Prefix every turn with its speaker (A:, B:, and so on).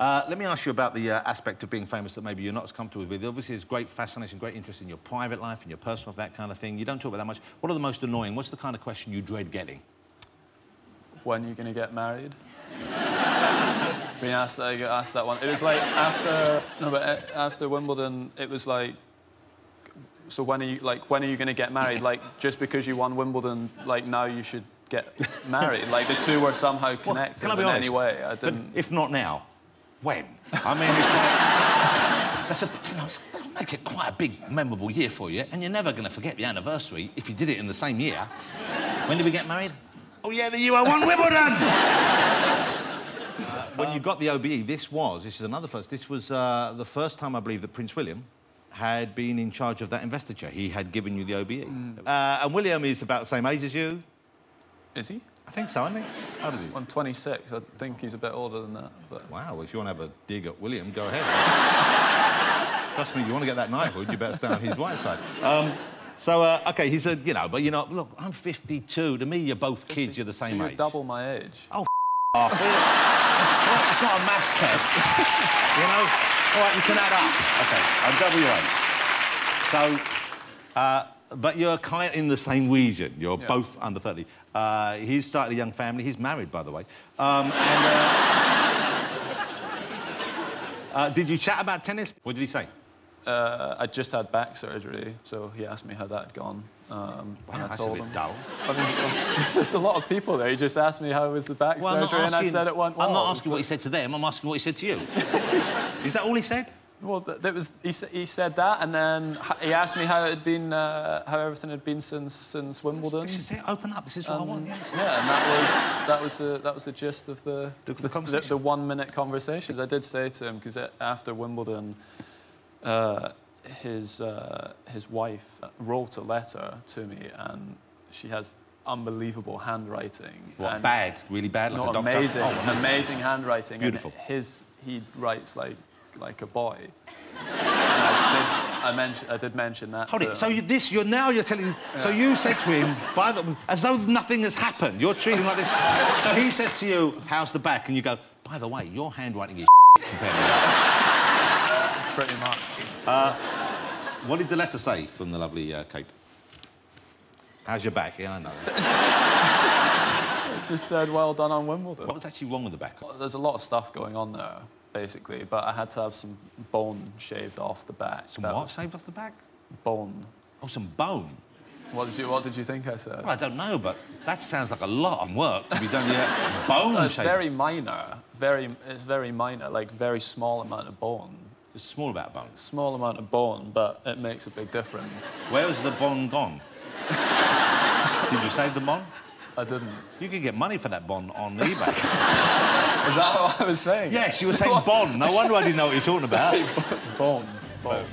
A: Uh, let me ask you about the uh, aspect of being famous that maybe you're not as comfortable with. Obviously, there's great fascination, great interest in your private life, and your personal life, that kind of thing. You don't talk about that much. What are the most annoying? What's the kind of question you dread getting?
B: When are you going to get married? Being asked that, I got asked that one. It was like after no, but uh, after Wimbledon, it was like. So when are you like when are you going to get married? Like just because you won Wimbledon, like now you should get married. Like the two were somehow connected
A: well, can I be
B: in
A: honest?
B: any way. I didn't.
A: But if not now, when? I mean, it's like that's a you know, it's- that'll make it quite a big, memorable year for you, and you're never going to forget the anniversary if you did it in the same year. When did we get married? Oh yeah, the year I won Wimbledon. Uh, when you got the OBE, this was this is another first. This was uh, the first time I believe that Prince William had been in charge of that investiture. He had given you the OBE, uh, and William is about the same age as you.
B: Is he?
A: I think so, isn't he? How old is he?
B: I'm 26. I think he's a bit older than that. But
A: Wow, if you want to have a dig at William, go ahead. Trust me, you want to get that knighthood, you better stay on his right side. Um, so, uh, OK, he said, you know, but you know, look, I'm 52. To me, you're both kids, you're the
B: so
A: same
B: you're
A: age.
B: double my age.
A: Oh, off. It's not a maths test, you know? All right, you can add up. OK, I'm double your age. So, uh, but you're kind of in the same region. You're
B: Yeah.
A: both under 30. Uh, he's started a young family. He's married, by the way. Um, and... Uh, uh, did you chat about tennis? What did he say?
B: Uh, I just had back surgery, so he asked me how that had gone. Um,
A: Wow,
B: and I
A: that's a
B: told
A: bit
B: him.
A: dull.
B: I mean, there's a lot of people there. He just asked me how was the back
A: Well,
B: surgery, and I
A: asking-
B: said it went well.
A: I'm not asking
B: so-
A: what he said to them. I'm asking what he said to you. Is that all he said?
B: Well, th- that was he, he said that, and then he asked me how it had been, uh, how everything had been since since Wimbledon.
A: This is it. Open up. This is what I want. Yes.
B: Yeah, and that was that was the that was the gist of the
A: The- the
B: the,
A: conversation.
B: the one minute conversations. I did say to him because after Wimbledon, uh, his uh, his wife wrote a letter to me, and she has unbelievable handwriting.
A: What, bad? Really bad? Like
B: no,
A: a doctor?
B: amazing,
A: Oh, amazing.
B: amazing handwriting.
A: Beautiful.
B: And his he writes like like a boy. I did, I, mention, I did mention that.
A: Hold
B: to
A: it. So you, this, you're now you're telling. So you said to him, by the, as though nothing has happened. You're treating like this. So he says to you, "How's the back?" And you go, "By the way, your handwriting is compared to that."
B: pretty much.
A: What did the letter say from the lovely uh, Kate? How's your back? Yeah, I know.
B: It just said, "Well done on Wimbledon."
A: What was actually wrong with the back?
B: There's a lot of stuff going on there, basically, but I had to have some bone shaved off the back.
A: Some
B: That
A: what
B: was
A: saved off the back?
B: Bone.
A: Oh, some bone.
B: What did you What did you think I said?
A: Well, I don't know, but that sounds like a lot of work to be done. Yeah, bone
B: No, it's
A: shaving.
B: very minor. Very. It's very minor. Like very small amount of bone.
A: It's small amount of bone.
B: Small amount of bone, but it makes a big difference.
A: Where was the bone gone? Did you save the bone?
B: I didn't.
A: You could get money for that bond on eBay.
B: Is that what I was saying?
A: yes, you were saying bond. No wonder I didn't know what you're talking about.
B: Bone. Bone.